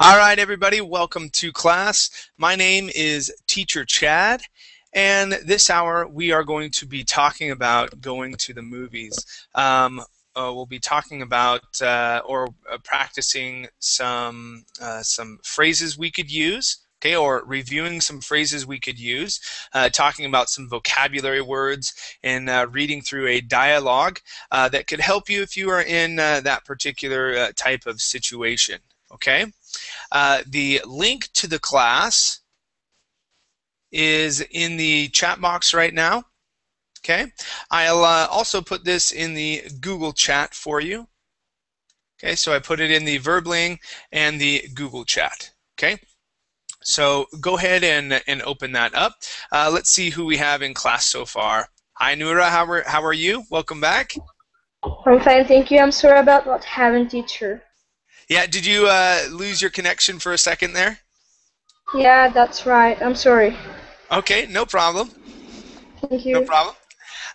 All right, everybody, welcome to class. My name is Teacher Chad, and this hour we are going to be talking about going to the movies. Um, uh, we'll be talking about uh, or uh, practicing some uh, some phrases we could use. Okay, or reviewing some phrases we could use, uh, talking about some vocabulary words, and uh, reading through a dialogue that could help you if you are in that particular type of situation. Okay. Uh, the link to the class is in the chat box right now. Okay, I'll uh, also put this in the Google chat for you. Okay, so I put it in the Verbling and the Google chat. Okay, so go ahead and, and open that up. Uh, let's see who we have in class so far. Hi, Nura, how are, how are you? Welcome back. I'm fine, thank you. I'm sorry about not having teacher. Yeah, did you uh, lose your connection for a second there? Yeah, that's right. I'm sorry. Okay, no problem. Thank you. No problem.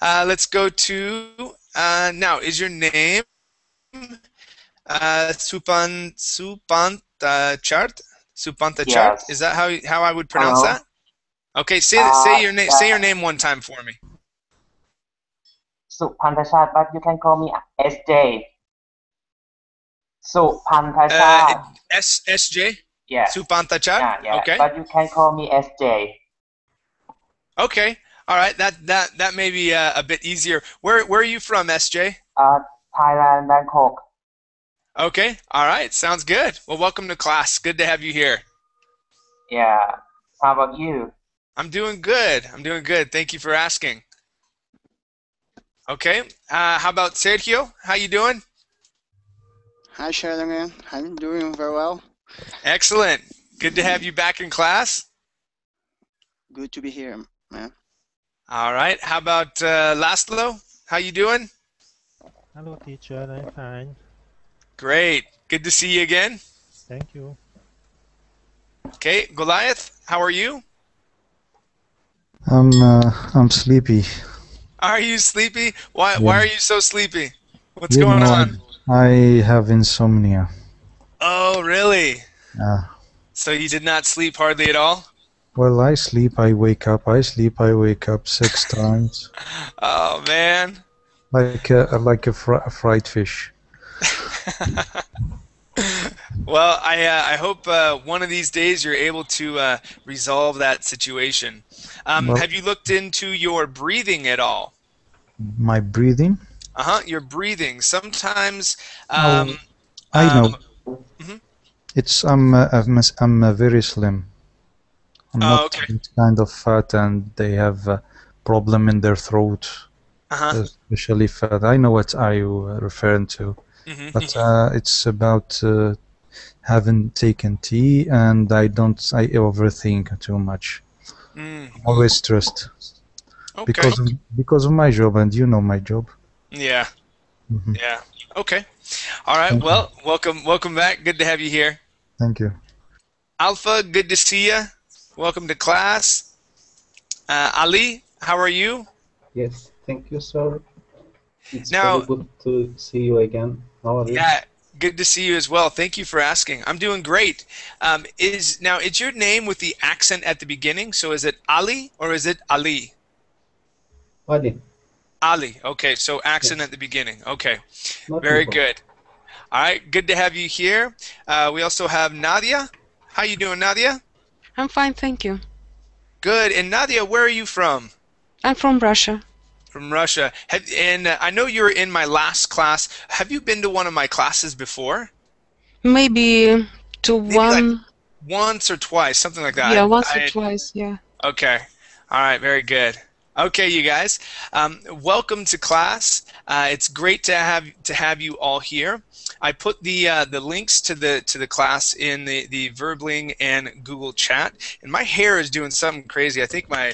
Uh, let's go to uh, now. Is your name uh, Supan Supanta Chart? Supanta Chart? Yes. Is that how how I would pronounce Uh-huh. that? Okay, say Uh, say your name say your name one time for me. Supantachat, but you can call me SJ. Uh, Supantachat. S S J yeah. Supanta Chart. yeah, yeah. Okay. But you can call me SJ. Okay. All right. That that that may be uh, a bit easier. Where where are you from, SJ? Uh, Thailand, Bangkok. Okay. All right. Sounds good. Well, welcome to class. Good to have you here. Yeah. How about you? I'm doing good. I'm doing good. Thank you for asking. Okay. Uh, how about Sergio? How you doing? Hi, Sheridan. I'm doing very well. Excellent. Good to have you back in class. Good to be here, man. All right. How about uh, Laszlo? How you doing? Hello, teacher. I'm fine. Great. Good to see you again. Thank you. Okay. Goliath, how are you? I'm uh, I'm sleepy. Are you sleepy? Why Yeah. Why are you so sleepy? What's You going know, on? I have insomnia. Oh, really? Uh, So you did not sleep hardly at all? well, I sleep, I wake up, I sleep, I wake up six times, Oh man. like a, like a, fr- a fried fish. Well, I uh, I hope uh, one of these days you're able to uh, resolve that situation. Um, Well- have you looked into your breathing at all? My breathing, Uh huh. Your breathing. Sometimes. Oh, Um, I um, know. mhm. It's I'm uh, I'm, I'm uh, very slim. I'm Oh, not okay. kind of fat, and they have a problem in their throat, Uh huh. especially fat. I know what are you uh, referring to. hmm but uh, it's about uh, having taken tea and I don't I overthink too much. mm, Always stressed okay. because of, because of my job and you know my job. Yeah. Mhm. Yeah. Okay. All right. Thank you. Well, welcome. Welcome back. Good to have you here. Thank you. Alpha. Good to see you. Welcome to class. Uh, Ali. How are you? Yes, thank you, sir. It's Now- very good to see you again. How are you? Yeah, good to see you as well. Thank you for asking. I'm doing great. Um, is now it's your name with the accent at the beginning? So is it Ali or is it Ali? Ali, Ali. Okay, so accent Yes. at the beginning. Okay, not very good. All right, good to have you here. Uh, we also have Nadia. How you doing, Nadia? I'm fine, thank you. Good. And Nadia, where are you from? I'm from Russia. From Russia. Have, and uh, I know you were in my last class. Have you been to one of my classes before? Maybe to Maybe like one, Once or twice, something like that. yeah, once I- or twice, yeah. Okay. All right. Very good. Okay, you guys. Um, welcome to class. Uh, it's great to have to have you all here. I put the uh, the links to the to the class in the the Verbling and Google Chat. And my hair is doing something crazy. I think my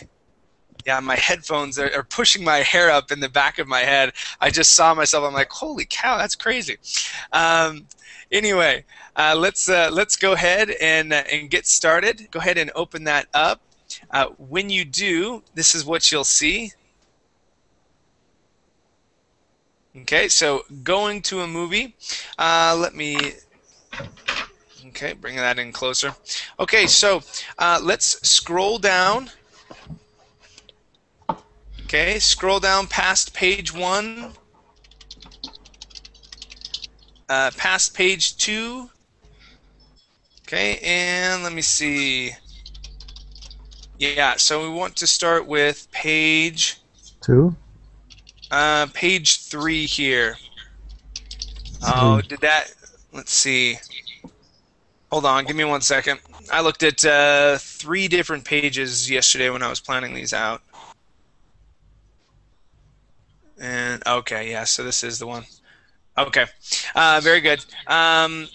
yeah my headphones are, are pushing my hair up in the back of my head. I just saw myself. I'm like, holy cow, that's crazy. Um, anyway, uh, let's uh, let's go ahead and uh, and get started. Go ahead and open that up. Uh, when you do, this is what you'll see. Okay, so going to a movie. Uh, let me Okay, bring that in closer. Okay, so uh, let's scroll down. Okay, scroll down past page one, uh, past page two. Okay, and let me see. Yeah, so we want to start with page Two. uh, page three here. Oh, did that? Let's see. Hold on, give me one second. I looked at uh, three different pages yesterday when I was planning these out. And okay, yeah, so this is the one. Okay, uh, very good. Um,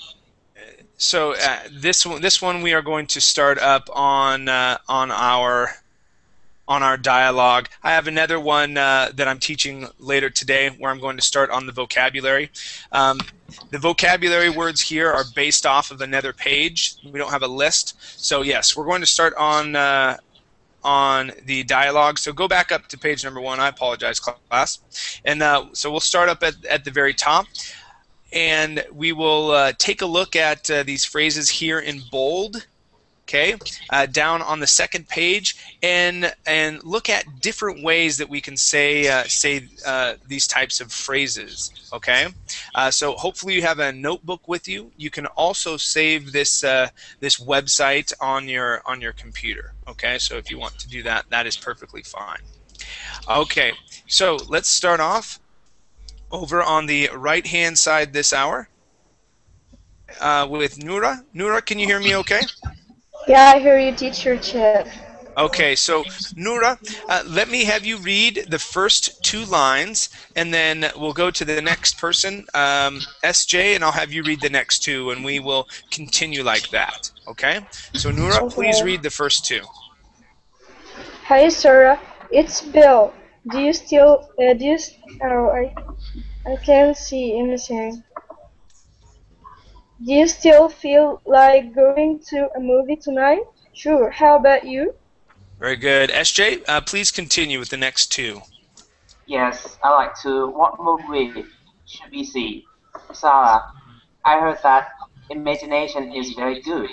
so uh, this one, this one we are going to start up on uh, on our on our dialogue. I have another one uh, that I'm teaching later today where I'm going to start on the vocabulary. Um, the vocabulary words here are based off of another page. We don't have a list. So yes, we're going to start on uh, on the dialogue. So go back up to page number one. I apologize, class. And uh, so we'll start up at, at the very top. And we will uh, take a look at uh, these phrases here in bold okay uh, down on the second page and and look at different ways that we can say uh, say uh, these types of phrases okay? Uh, so hopefully you have a notebook with you. You can also save this this website on your on your computer okay? So if you want to do that that is perfectly fine. Okay so let's start off over on the right hand side this hour uh, with Nura Nura can you hear me okay Yeah, I hear you, teacher Chip. Okay, so Nura, uh, let me have you read the first two lines, and then we'll go to the next person, um, SJ, and I'll have you read the next two, and we will continue like that. Okay? So Nura, please read the first two. Hi, Sarah. It's Bill. Do you still? Uh, do you? Oh, I, I can't see anything. Do you still feel like going to a movie tonight? Sure. How about you? Very good. SJ, uh, please continue with the next two. Yes, I like to. What movie should we see? Sarah, I heard that imagination is very good.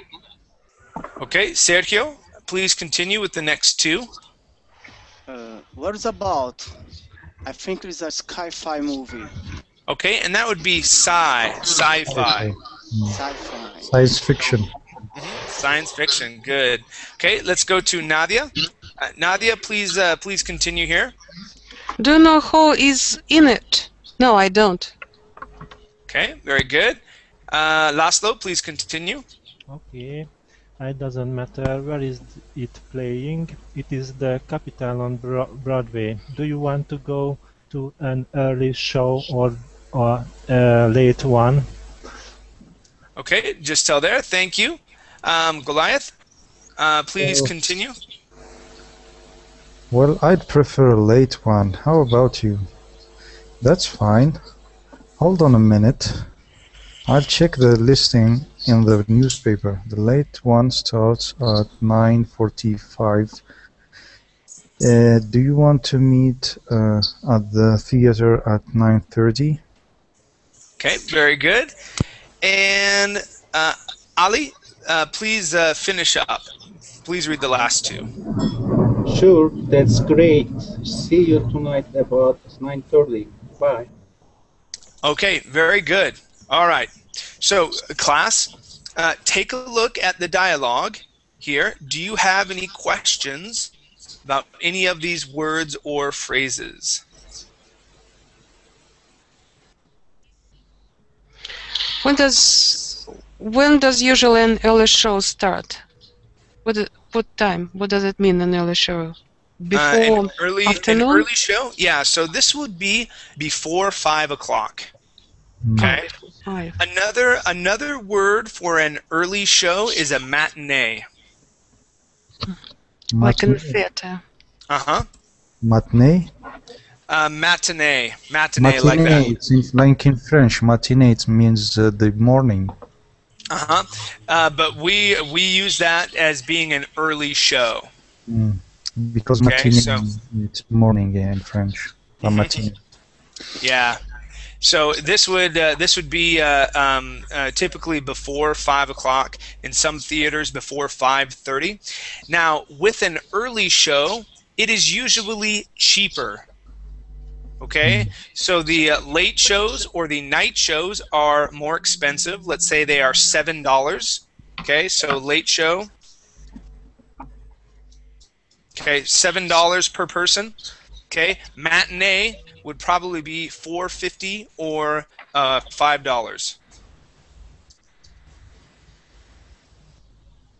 Okay, Sergio, please continue with the next two. Uh, what is about? I think it's a sci-fi movie. Okay, and that would be sci, sci-fi, Sci-fi. Science fiction. science fiction. Good. Okay, let's go to Nadia. Uh, Nadia, please, uh, please continue here. Do you know who is in it? No, I don't. Okay, very good. Uh, Laszlo, please continue. Okay. It doesn't matter where is it playing. It is the capital on Bro- Broadway. Do you want to go to an early show or or a late one? Okay, just tell there. Thank you. Um, Goliath, uh, please Oh. continue. Well, I'd prefer a late one. How about you? That's fine. Hold on a minute. I'll check the listing in the newspaper. The late one starts at 9:45. Uh, do you want to meet uh, at the theater at 9:30? Okay, very good. And uh, Ali, uh, please uh, finish up. Please read the last two. Sure, that's great. See you tonight about 9.30. Bye. Okay, very good. All right. So, class, uh, take a look at the dialogue here. Do you have any questions about any of these words or phrases? When does when does usually an early show start? What what time? What does it mean an early show? Uh, Before an early, afternoon? An early show? Yeah, so this would be before 5 o'clock. Hmm. Okay. five. Another another word for an early show is a matinee. Like in Matinee? theater. Uh huh. Matinee? Uh, matinee. Matinee, like Matinee. that. It's in, like in French. Matinee it means uh, the morning. Uh-huh. Uh But we we use that as being an early show. Mm. Because Okay, matinee so- it's morning in French. A Mhm. matinee. Yeah. So this would uh, this would be uh, um, uh, typically before five o'clock in some theaters before five thirty. Now with an early show, it is usually cheaper. Okay, so the uh, late shows or the night shows are more expensive. Let's say they are seven dollars. Okay, so late show. Okay, seven dollars per person. Okay, matinee would probably be four fifty or uh, five dollars.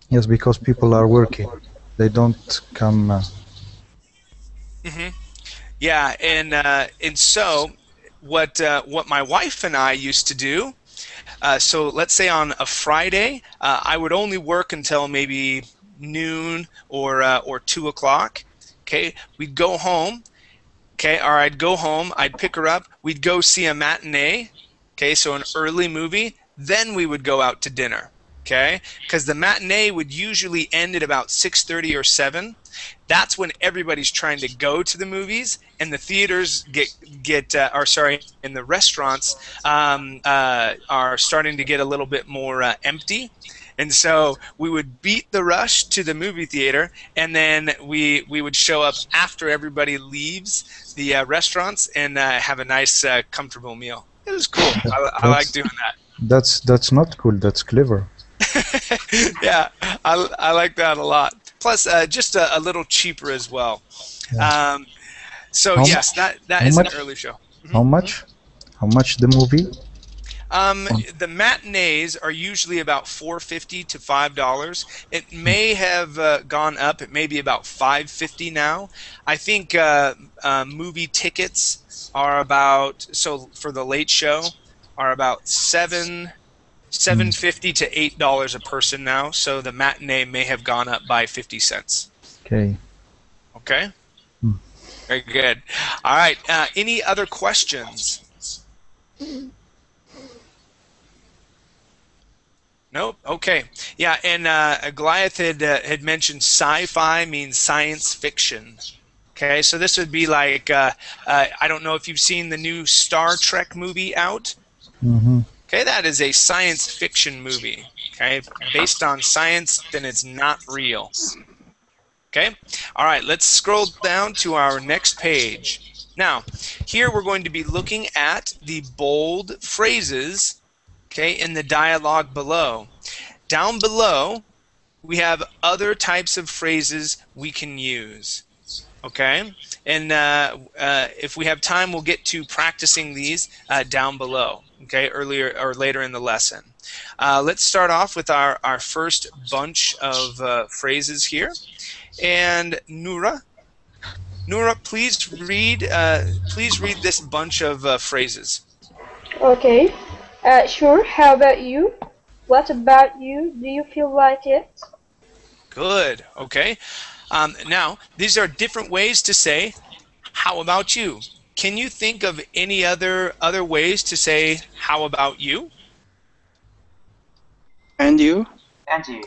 Yes, because people are working. They don't come. Uh, hmm Yeah, and uh, and so what uh, what my wife and I used to do. Uh, so let's say on a Friday, uh, I would only work until maybe noon or uh, or two o'clock. Okay, we'd go home. Okay, or I'd go home. I'd pick her up. We'd go see a matinee. Okay, so an early movie. Then we would go out to dinner. Okay, because the matinee would usually end at about six thirty or seven that's when everybody's trying to go to the movies and the theaters get get uh, or sorry and the restaurants um, uh, are starting to get a little bit more uh, empty and so we would beat the rush to the movie theater and then we we would show up after everybody leaves the uh, restaurants and uh, have a nice uh, comfortable meal it was cool I, I like doing that that's that's not cool. That's clever. yeah, I, I like that a lot. Plus, uh, just a, a little cheaper as well. Yeah. Um, so How yes, that that is much- an early show. How much? How much the movie? Um, the matinees are usually about four fifty to five dollars. It may have uh, gone up. It may be about five fifty now. I think uh, uh, movie tickets are about so for the late show are about seven seven fifty to eight dollars a person now. So the matinee may have gone up by fifty cents. Okay. Okay. Hmm. Very good. All right. Uh, any other questions? Nope. Okay. Yeah, and uh, Goliath had uh, had mentioned sci-fi means science fiction. Okay, so this would be like uh, uh, I don't know if you've seen the new Star Trek movie out. Mm-hmm. Okay, that is a science fiction movie. Okay, based on science, then it's not real. Okay, all right, let's scroll down to our next page. Now, here we're going to be looking at the bold phrases, okay, in the dialogue below. Down below, we have other types of phrases we can use. Okay, and uh, uh, if we have time, we'll get to practicing these uh, down below. Okay, earlier or later in the lesson. Uh, let's start off with our, our first bunch of uh, phrases here. And Nura, Nura, please read. Uh, please read this bunch of uh, phrases. Okay. Uh, sure. How about you? What about you? Do you feel like it? Good. Okay. Um, now, these are different ways to say, "How about you?" Can you think of any other other ways to say, "How about you?" And you? And you.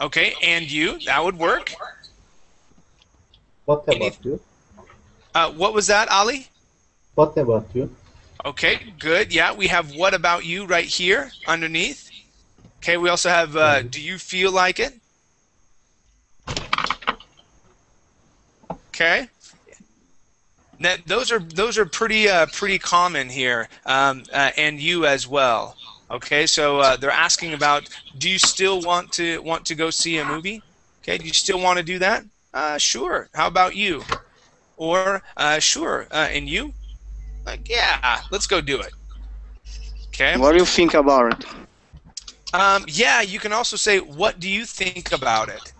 Okay, and you. That would work. What Any- about you? Uh, what was that, Ali? What about you? Okay, good. Yeah, we have "What about you?" right here underneath. Okay, we also have uh, "Do you feel like it?" Okay. That, those are those are pretty uh, pretty common here, um, uh, and you as well. Okay, so uh, they're asking about, do you still want to want to go see a movie? Okay, do you still want to do that? Uh, sure. How about you? Or uh, sure. Uh, and you? Like, yeah, let's go do it. Okay. What do you think about it? Um, yeah, you can also say, what do you think about it?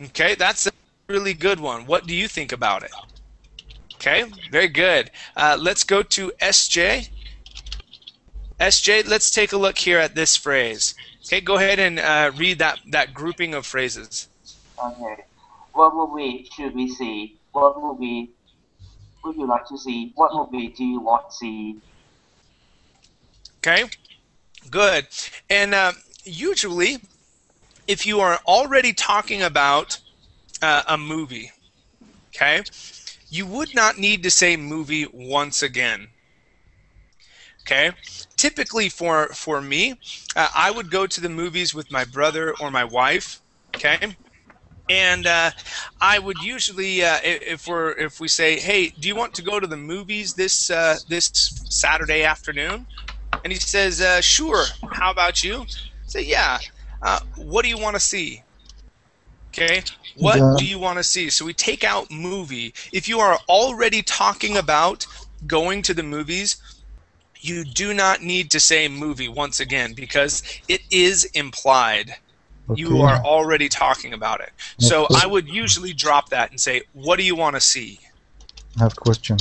Okay, that's a really good one. What do you think about it? Okay, very good. Uh, let's go to SJ. SJ, let's take a look here at this phrase. Okay, go ahead and uh, read that, that grouping of phrases. Okay. What movie should we see? What movie would you like to see? What movie do you want to see? Okay, good. And uh, usually, if you are already talking about uh, a movie, okay, you would not need to say movie once again. Okay? Typically for for me, uh, I would go to the movies with my brother or my wife, okay? And uh, I would usually, uh, if we're if we say, "Hey, do you want to go to the movies this uh, this Saturday afternoon?" And he says, uh, "Sure. How about you?" I say, "Yeah. Uh, what do you want to see?" Okay. What Yeah. do you want to see? So we take out movie. If you are already talking about going to the movies, you do not need to say movie once again because it is implied. You are already talking about it. So Okay. I would usually drop that and say, "What do you want to see?" I have a question.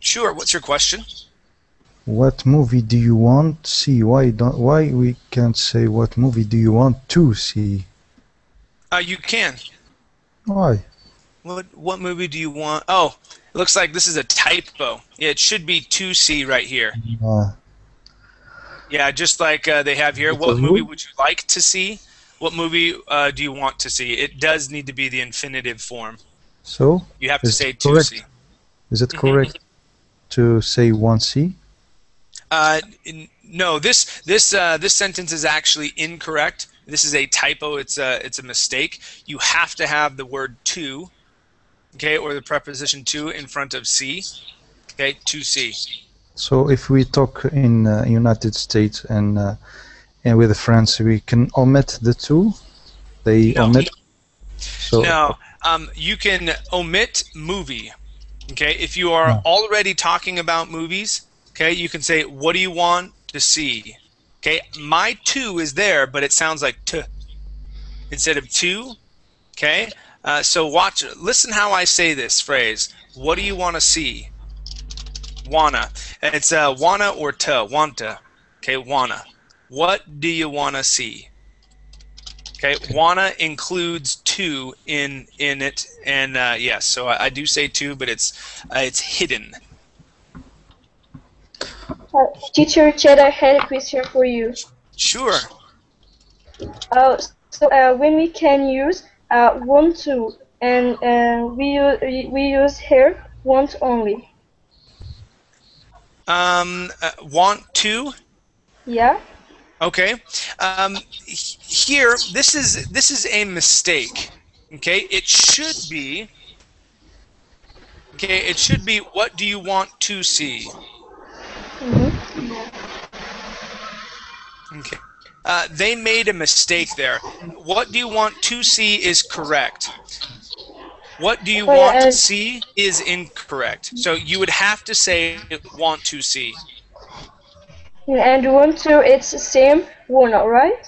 Sure. What's your question? What movie do you want to see? Why don't why we can't say what movie do you want to see? Uh, you can. Why? What what movie do you want? Oh, it looks like this is a typo. It should be 2C right here. Uh, Yeah, just like uh, they have here. What movie would you like to see? What movie uh, do you want to see? It does need to be the infinitive form. so You have to say 2C. is it Mhm. correct to say one C? Uh, n- no, this this uh, this sentence is actually incorrect. This is a typo. It's a it's a mistake. You have to have the word to, okay, or the preposition to in front of see. Okay, to see. So if we talk in uh, United States and uh, and with friends, we can omit the to. They No. omit. So No, um, you can omit movie. Okay, if you are No. already talking about movies, okay, you can say, "What do you want to see?" Okay, my to is there, but it sounds like t instead of to. Okay, uh, so watch, listen how I say this phrase. What do you want to see? Wanna. And It's uh, wanna or ta, wanta. Okay, wanna. What do you want to see? Okay, wanna includes to in in it, and uh, yes, so I, I do say to, but it's uh, it's hidden. Uh, teacher Chad, I had a question for you. Sure. Uh, so uh, when we can use uh, want to and uh, we use we use here want only. Um, uh, want to. Yeah. Okay. Um, here, this is this is a mistake. Okay, it should be. Okay, it should be. What do you want to see? Mm-hmm. Okay. Uh, they made a mistake there. What do you want to see is correct. What do you want uh, to see is incorrect. So you would have to say want to see. And want to it's the same wanna, right?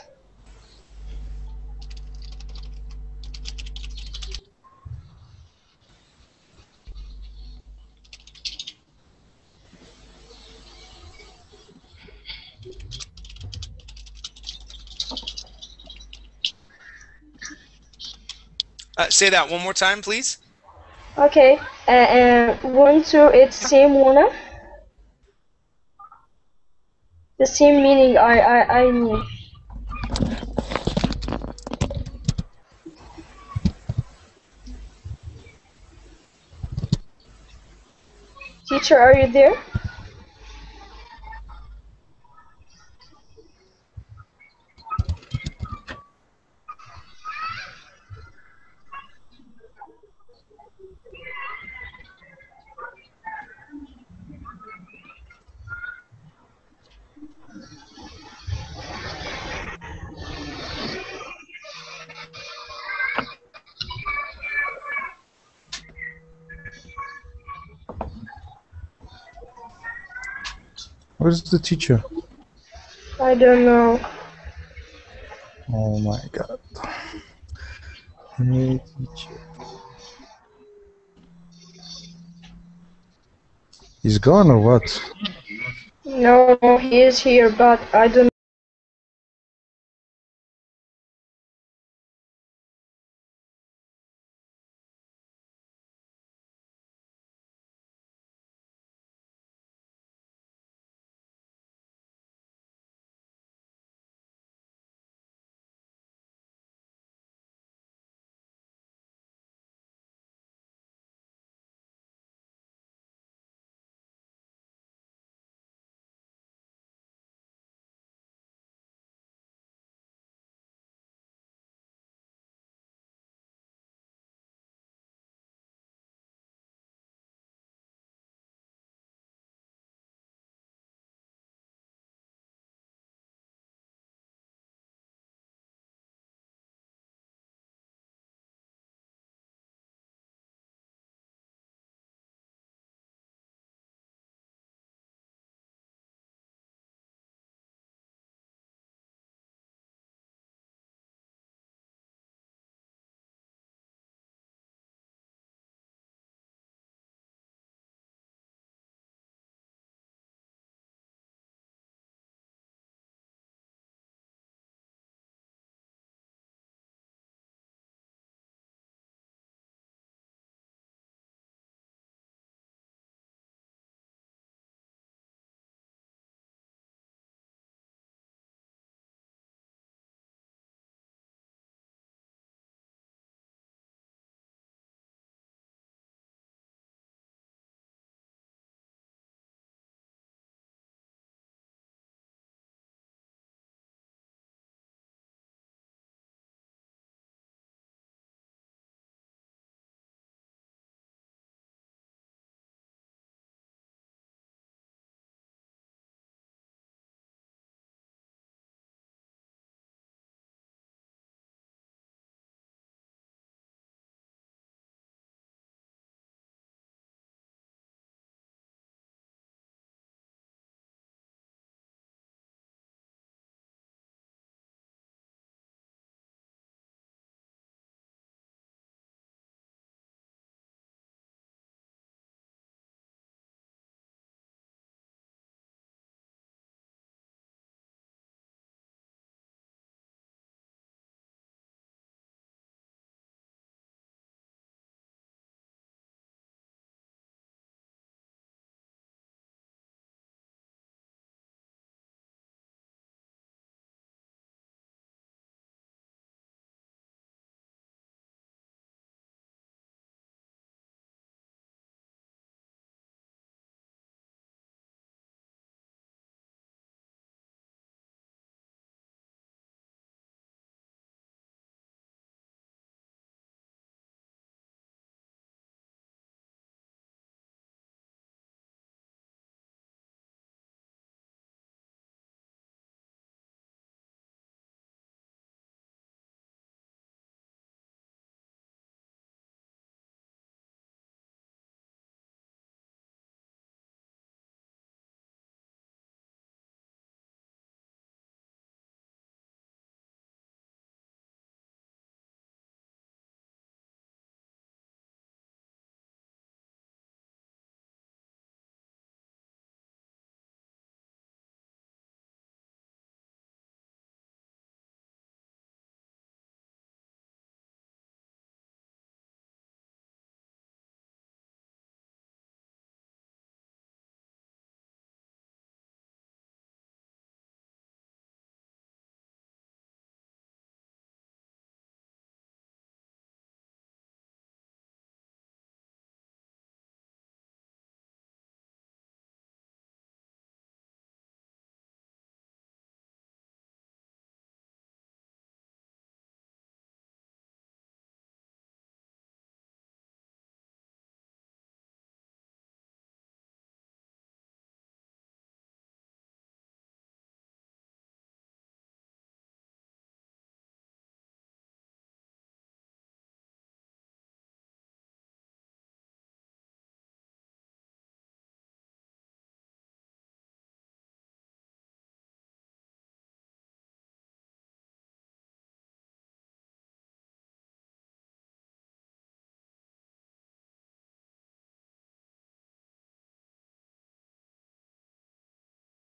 Uh, say that one more time, please. Okay. Uh, and want to it's same wanna. The same meaning I I I mean. Teacher, are you there? Where's the teacher? I don't know. Oh my god. Hey teacher. He's gone or what? No, he is here, but I don't